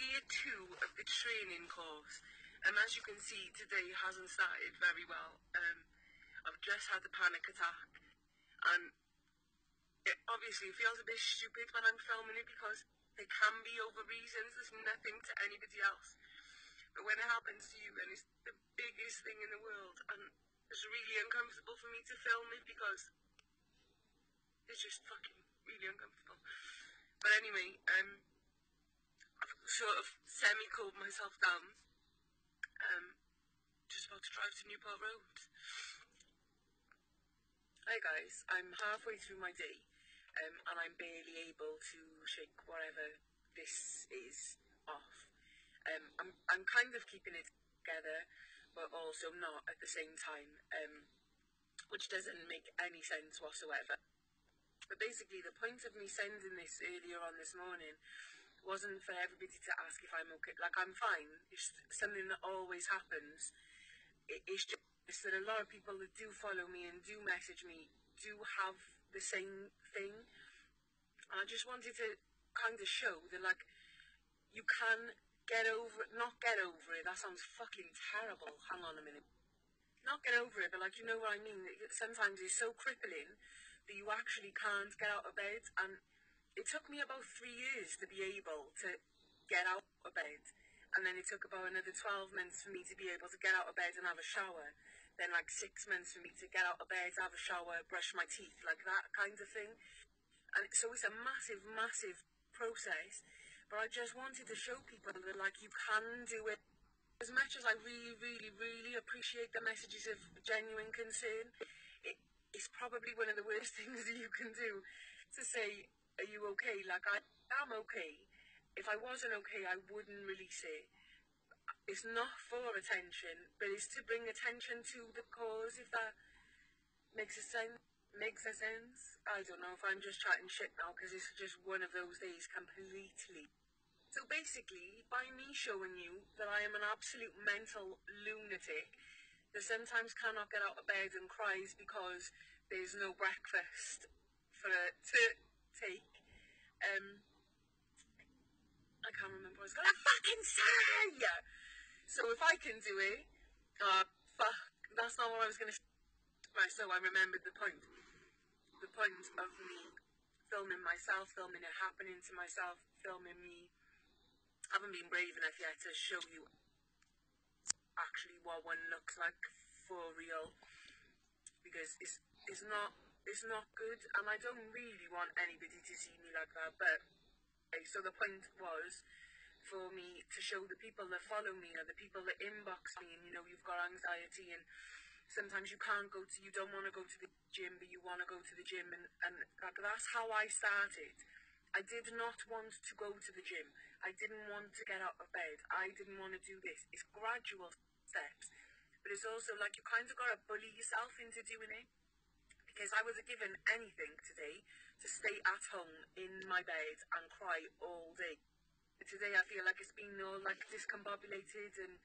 day two of the training course. And as you can see, today hasn't started very well. Um, I've just had a panic attack, and it obviously feels a bit stupid when I'm filming it because it can be over reasons. There's nothing to anybody else. But when it happens to you, and it's the biggest thing in the world, and it's really uncomfortable for me to film it because it's just fucking really uncomfortable. But anyway, um, sort of semi-cooled myself down. Um, just about to drive to Newport Road. Hi guys, I'm halfway through my day, um, and I'm barely able to shake whatever this is off. Um, I'm, I'm kind of keeping it together, but also not at the same time, um, which doesn't make any sense whatsoever. But basically, the point of me sending this earlier on this morning wasn't for everybody to ask if I'm okay. Like, I'm fine. It's something that always happens. It, it's just that a lot of people that do follow me and do message me do have the same thing. And I just wanted to kind of show that, like, you can get over it, not get over it. That sounds fucking terrible. Hang on a minute. Not get over it, but like, you know what I mean? Sometimes it's so crippling that you actually can't get out of bed. And it took me about three years to be able to get out of bed. And then it took about another 12 months for me to be able to get out of bed and have a shower. Then like six months for me to get out of bed, have a shower, brush my teeth, like that kind of thing. And so it's a massive, massive process. But I just wanted to show people that like you can do it. As much as I really, really, really appreciate the messages of genuine concern, it, it's probably one of the worst things that you can do to say, are you okay? Like, I am okay. If I wasn't okay, I wouldn't release it. It's not for attention, but it's to bring attention to the cause, if that makes a sense. Makes a sense? I don't know if I'm just chatting shit now because it's just one of those days completely. So basically, by me showing you that I am an absolute mental lunatic that sometimes cannot get out of bed and cries because there's no breakfast for her to take. Um, I can't remember what I was going to fucking say. So if I can do it, uh, fuck, that's not what I was going to. Right, so I remembered the point. The point of me filming myself, filming it happening to myself, filming me. I haven't been brave enough yet to show you actually what one looks like for real because it's it's not it's not good and I don't really want anybody to see me like that but okay, so the point was for me to show the people that follow me or the people that inbox me and you know you've got anxiety and sometimes you can't go to you don't want to go to the gym but you want to go to the gym and, and that's how I started I did not want to go to the gym. I didn't want to get out of bed. I didn't want to do this. It's gradual steps. But it's also like you kind of got to bully yourself into doing it. Because I wasn't given anything today to stay at home in my bed and cry all day. Today I feel like it's been all like discombobulated and,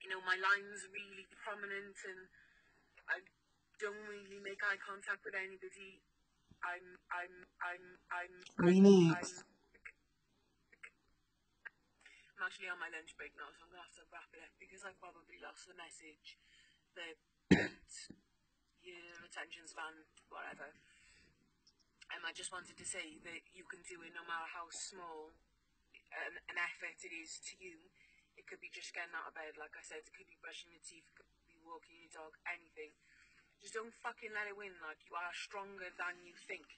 you know, my line's really prominent and I don't really make eye contact with anybody. I'm, I'm, I'm, I'm. Need. I'm, I'm actually on my lunch break now, so I'm gonna have to wrap it up because I've probably lost the message that your attention span, whatever. Um, I just wanted to say that you can do it no matter how small an, an effort it is to you. It could be just getting out of bed, like I said. It could be brushing your teeth. It could be walking your dog. Anything. Just don't fucking let it win. Like you are stronger than you think.